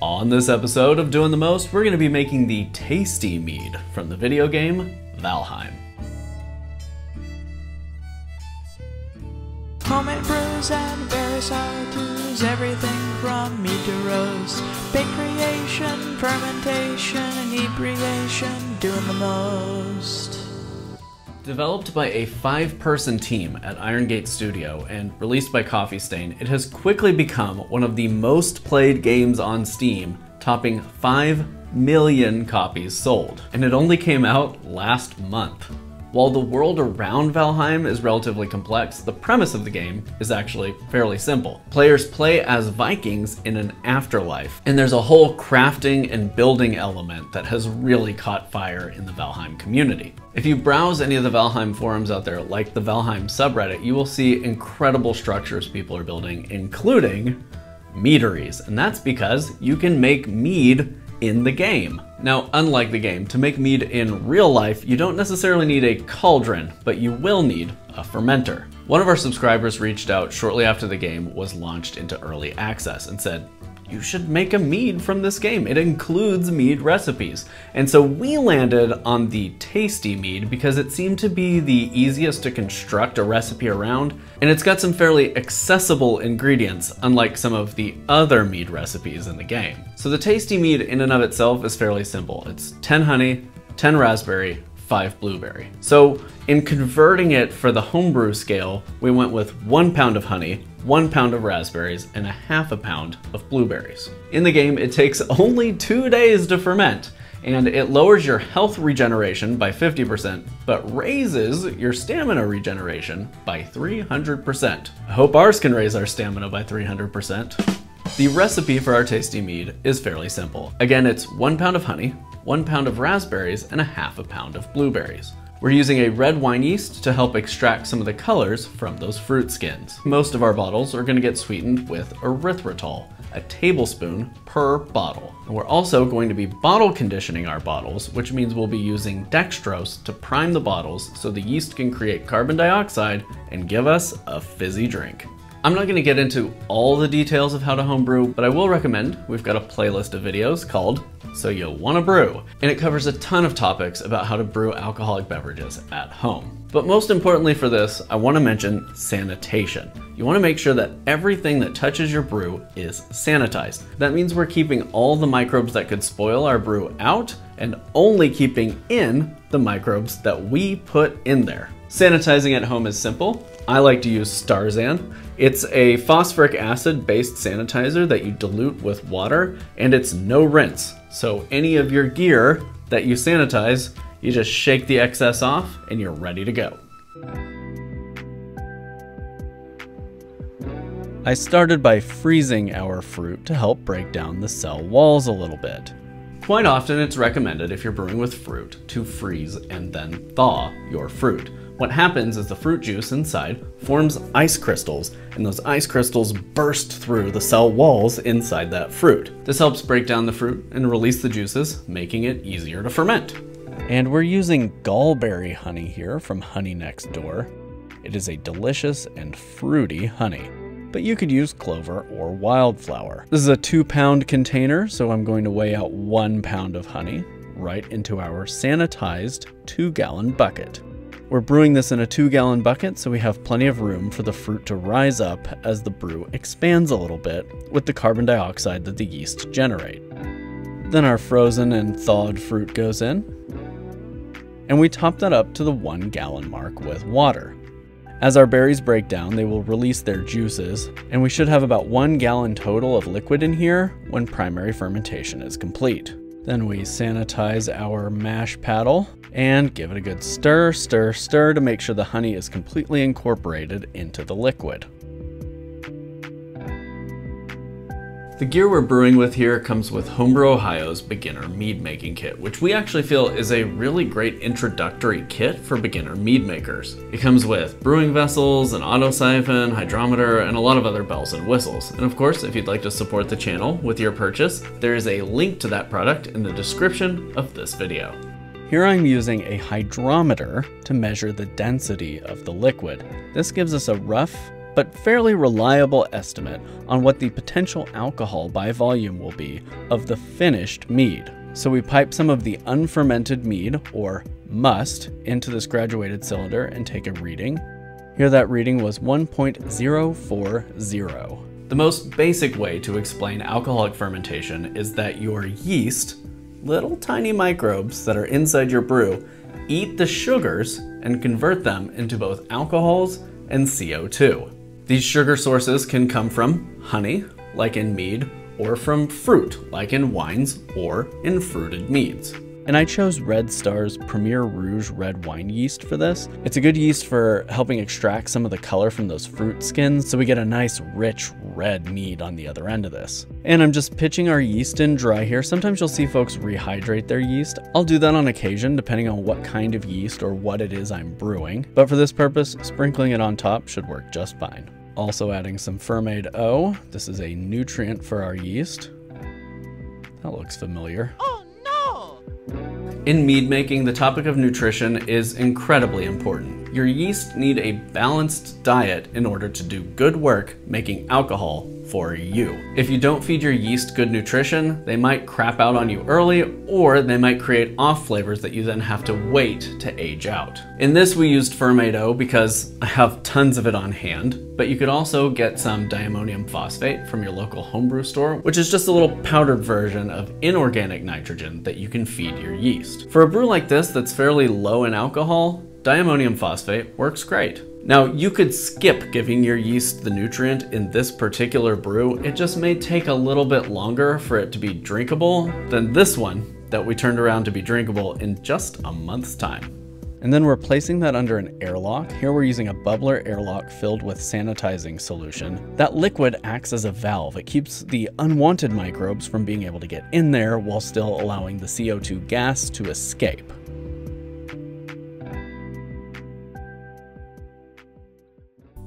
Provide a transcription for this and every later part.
On this episode of Doing the Most, we're going to be making the tasty mead from the video game Valheim. Homemade brews and various how-tos, everything from mead to roast. Bake creation, fermentation, inebriation, doing the most. Developed by a five person team at Iron Gate Studio and released by Coffee Stain, it has quickly become one of the most played games on Steam, topping 5 million copies sold. And it only came out last month. While the world around Valheim is relatively complex, the premise of the game is actually fairly simple. Players play as Vikings in an afterlife, and there's a whole crafting and building element that has really caught fire in the Valheim community. If you browse any of the Valheim forums out there, like the Valheim subreddit, you will see incredible structures people are building, including meaderies, and that's because you can make mead in the game. Now, unlike the game, to make mead in real life, you don't necessarily need a cauldron, but you will need a fermenter. One of our subscribers reached out shortly after the game was launched into early access and said, you should make a mead from this game. It includes mead recipes. And so we landed on the tasty mead because it seemed to be the easiest to construct a recipe around, and it's got some fairly accessible ingredients, unlike some of the other mead recipes in the game. So the tasty mead in and of itself is fairly simple. It's 10 honey, 10 raspberry, 5 blueberry. So in converting it for the homebrew scale, we went with 1 pound of honey, 1 pound of raspberries, and a half a pound of blueberries. In the game, it takes only 2 days to ferment, and it lowers your health regeneration by 50%, but raises your stamina regeneration by 300%. I hope ours can raise our stamina by 300%. The recipe for our tasty mead is fairly simple. Again, it's one pound of honey, one pound of raspberries, and a half a pound of blueberries. We're using a red wine yeast to help extract some of the colors from those fruit skins. Most of our bottles are gonna get sweetened with erythritol, a tablespoon per bottle. And we're also going to be bottle conditioning our bottles, which means we'll be using dextrose to prime the bottles so the yeast can create carbon dioxide and give us a fizzy drink. I'm not going to get into all the details of how to homebrew, but I will recommend we've got a playlist of videos called So You Wanna Brew, and it covers a ton of topics about how to brew alcoholic beverages at home. But most importantly for this, I want to mention sanitation. You want to make sure that everything that touches your brew is sanitized. That means we're keeping all the microbes that could spoil our brew out and only keeping in the microbes that we put in there. Sanitizing at home is simple. I like to use Star San. It's a phosphoric acid based sanitizer that you dilute with water and it's no rinse. So any of your gear that you sanitize, you just shake the excess off and you're ready to go. I started by freezing our fruit to help break down the cell walls a little bit. Quite often it's recommended if you're brewing with fruit to freeze and then thaw your fruit. What happens is the fruit juice inside forms ice crystals, and those ice crystals burst through the cell walls inside that fruit. This helps break down the fruit and release the juices, making it easier to ferment. And we're using gallberry honey here from Honey Next Door. It is a delicious and fruity honey, but you could use clover or wildflower. This is a two pound container, so I'm going to weigh out one pound of honey right into our sanitized two gallon bucket. We're brewing this in a two gallon bucket so we have plenty of room for the fruit to rise up as the brew expands a little bit with the carbon dioxide that the yeast generate. Then our frozen and thawed fruit goes in, and we top that up to the one gallon mark with water. As our berries break down, they will release their juices, and we should have about one gallon total of liquid in here when primary fermentation is complete. Then we sanitize our mash paddle and give it a good stir, stir, stir to make sure the honey is completely incorporated into the liquid. The gear we're brewing with here comes with Homebrew Ohio's beginner mead making kit, which we actually feel is a really great introductory kit for beginner mead makers. It comes with brewing vessels, an auto siphon, hydrometer, and a lot of other bells and whistles. And of course, if you'd like to support the channel with your purchase, there is a link to that product in the description of this video. Here I'm using a hydrometer to measure the density of the liquid. This gives us a rough but fairly reliable estimate on what the potential alcohol by volume will be of the finished mead. So we pipe some of the unfermented mead, or must, into this graduated cylinder and take a reading. Here that reading was 1.040. The most basic way to explain alcoholic fermentation is that your yeast, little tiny microbes that are inside your brew, eat the sugars and convert them into both alcohols and CO2. These sugar sources can come from honey, like in mead, or from fruit, like in wines or in fruited meads and I chose Red Star's Premier Rouge red wine yeast for this. It's a good yeast for helping extract some of the color from those fruit skins, so we get a nice rich red mead on the other end of this. And I'm just pitching our yeast in dry here. Sometimes you'll see folks rehydrate their yeast. I'll do that on occasion depending on what kind of yeast or what it is I'm brewing, but for this purpose, sprinkling it on top should work just fine. Also adding some Fermaid O. This is a nutrient for our yeast. That looks familiar. Oh. In mead making, the topic of nutrition is incredibly important. Your yeast need a balanced diet in order to do good work making alcohol for you. If you don't feed your yeast good nutrition, they might crap out on you early, or they might create off flavors that you then have to wait to age out. In this, we used Fermaid O because I have tons of it on hand, but you could also get some diammonium phosphate from your local homebrew store, which is just a little powdered version of inorganic nitrogen that you can feed your yeast. For a brew like this that's fairly low in alcohol, diammonium phosphate works great. Now, you could skip giving your yeast the nutrient in this particular brew. It just may take a little bit longer for it to be drinkable than this one that we turned around to be drinkable in just a month's time. And then we're placing that under an airlock. Here we're using a bubbler airlock filled with sanitizing solution. That liquid acts as a valve. It keeps the unwanted microbes from being able to get in there while still allowing the CO2 gas to escape.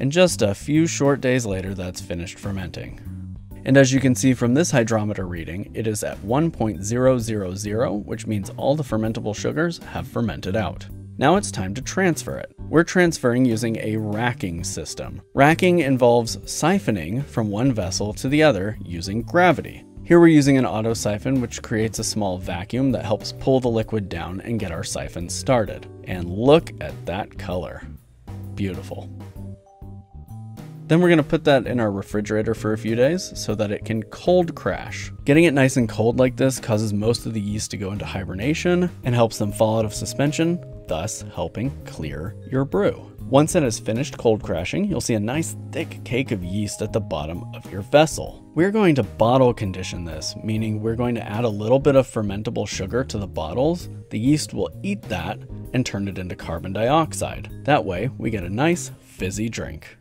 And just a few short days later, that's finished fermenting. And as you can see from this hydrometer reading, it is at 1.000, which means all the fermentable sugars have fermented out. Now it's time to transfer it. We're transferring using a racking system. Racking involves siphoning from one vessel to the other using gravity. Here we're using an auto siphon which creates a small vacuum that helps pull the liquid down and get our siphon started. And look at that color. Beautiful. Then we're going to put that in our refrigerator for a few days so that it can cold crash. Getting it nice and cold like this causes most of the yeast to go into hibernation and helps them fall out of suspension, thus helping clear your brew. Once it has finished cold crashing, you'll see a nice thick cake of yeast at the bottom of your vessel. We're going to bottle condition this, meaning we're going to add a little bit of fermentable sugar to the bottles. The yeast will eat that and turn it into carbon dioxide. That way, we get a nice fizzy drink.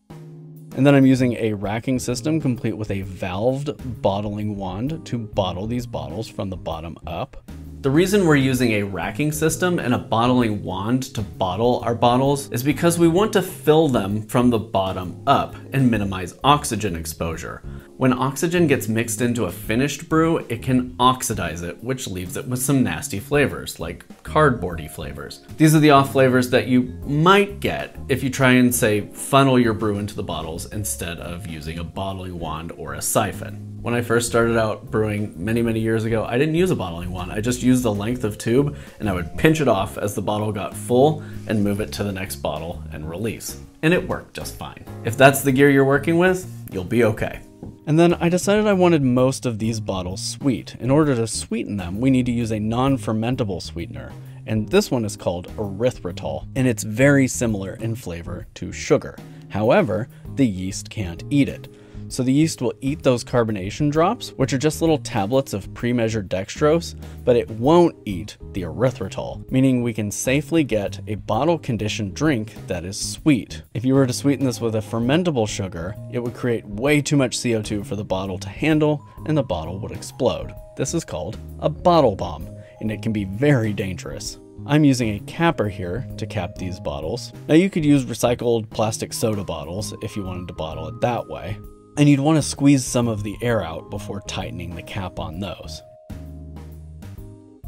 And then I'm using a racking system complete with a valved bottling wand to bottle these bottles from the bottom up. The reason we're using a racking system and a bottling wand to bottle our bottles is because we want to fill them from the bottom up and minimize oxygen exposure. When oxygen gets mixed into a finished brew, it can oxidize it, which leaves it with some nasty flavors, like cardboardy flavors. These are the off flavors that you might get if you try and say funnel your brew into the bottles instead of using a bottling wand or a siphon. When I first started out brewing many, many years ago, I didn't use a bottling wand. I just used the length of tube and I would pinch it off as the bottle got full and move it to the next bottle and release. And it worked just fine. If that's the gear you're working with, you'll be okay. And then I decided I wanted most of these bottles sweet. In order to sweeten them, we need to use a non-fermentable sweetener. And this one is called erythritol, and it's very similar in flavor to sugar. However, the yeast can't eat it. So the yeast will eat those carbonation drops, which are just little tablets of pre-measured dextrose, but it won't eat the erythritol, meaning we can safely get a bottle conditioned drink that is sweet. If you were to sweeten this with a fermentable sugar, it would create way too much CO2 for the bottle to handle and the bottle would explode. This is called a bottle bomb, and it can be very dangerous. I'm using a capper here to cap these bottles. Now you could use recycled plastic soda bottles if you wanted to bottle it that way, and you'd want to squeeze some of the air out before tightening the cap on those.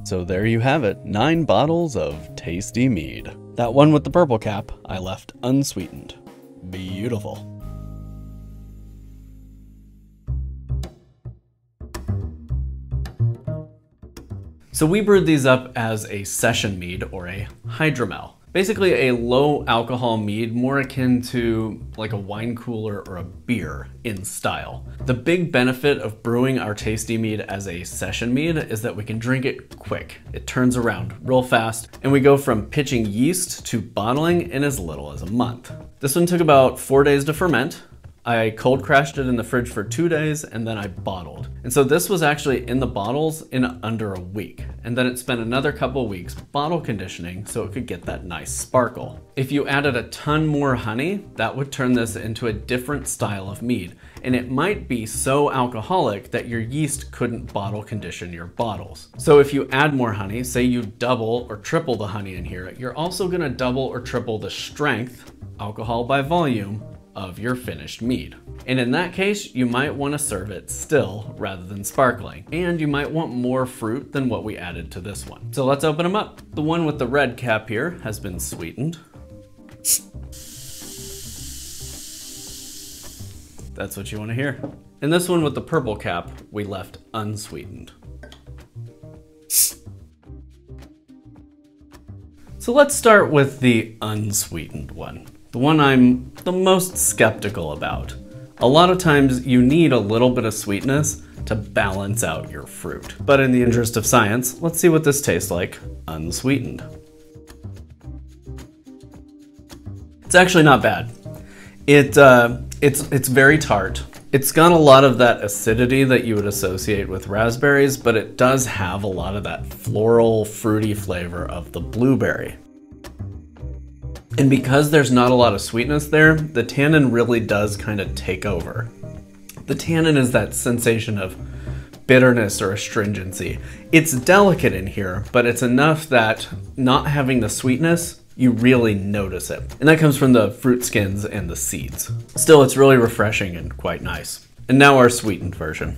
So there you have it, 9 bottles of tasty mead. That one with the purple cap I left unsweetened. Beautiful. So we brewed these up as a session mead or a hydromel. Basically a low alcohol mead more akin to like a wine cooler or a beer in style. The big benefit of brewing our tasty mead as a session mead is that we can drink it quick. It turns around real fast and we go from pitching yeast to bottling in as little as a month. This one took about four days to ferment, I cold crashed it in the fridge for two days and then I bottled. And so this was actually in the bottles in under a week. And then it spent another couple weeks bottle conditioning so it could get that nice sparkle. If you added a ton more honey, that would turn this into a different style of mead. And it might be so alcoholic that your yeast couldn't bottle condition your bottles. So if you add more honey, say you double or triple the honey in here, you're also gonna double or triple the strength, alcohol by volume, of your finished mead. And in that case, you might want to serve it still rather than sparkling. And you might want more fruit than what we added to this one. So let's open them up. The one with the red cap here has been sweetened. That's what you want to hear. And this one with the purple cap, we left unsweetened. So let's start with the unsweetened one the one I'm the most skeptical about. A lot of times you need a little bit of sweetness to balance out your fruit. But in the interest of science, let's see what this tastes like unsweetened. It's actually not bad. It, uh, it's, it's very tart. It's got a lot of that acidity that you would associate with raspberries, but it does have a lot of that floral, fruity flavor of the blueberry. And because there's not a lot of sweetness there, the tannin really does kind of take over. The tannin is that sensation of bitterness or astringency. It's delicate in here, but it's enough that not having the sweetness, you really notice it. And that comes from the fruit skins and the seeds. Still, it's really refreshing and quite nice. And now our sweetened version.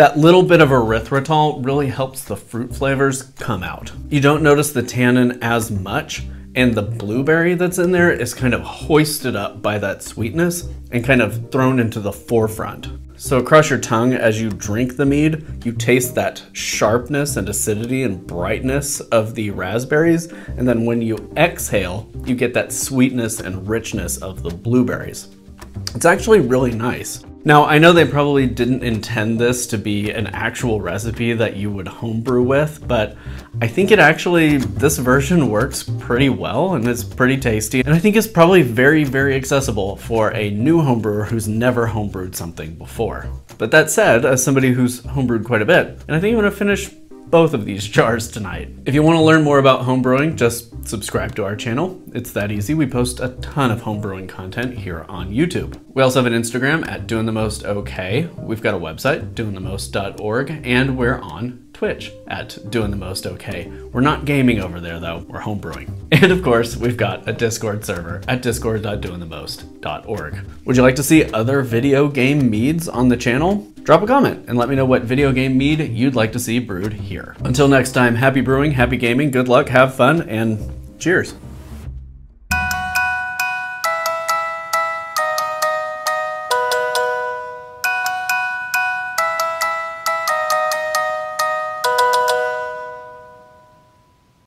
That little bit of erythritol really helps the fruit flavors come out. You don't notice the tannin as much, and the blueberry that's in there is kind of hoisted up by that sweetness and kind of thrown into the forefront. So across your tongue as you drink the mead, you taste that sharpness and acidity and brightness of the raspberries, and then when you exhale, you get that sweetness and richness of the blueberries. It's actually really nice. Now, I know they probably didn't intend this to be an actual recipe that you would homebrew with, but I think it actually, this version works pretty well and it's pretty tasty. And I think it's probably very, very accessible for a new homebrewer who's never homebrewed something before. But that said, as somebody who's homebrewed quite a bit, and I think I'm gonna finish both of these jars tonight. If you want to learn more about homebrewing, just subscribe to our channel. It's that easy. We post a ton of homebrewing content here on YouTube. We also have an Instagram at Doing Most OK. We've got a website, dointhemost.org, and we're on Twitch at Doing the Most OK. We're not gaming over there though, we're homebrewing. And of course, we've got a Discord server at discord.dointhemost.org. Would you like to see other video game meads on the channel? Drop a comment and let me know what video game mead you'd like to see brewed here. Until next time, happy brewing, happy gaming, good luck, have fun, and cheers.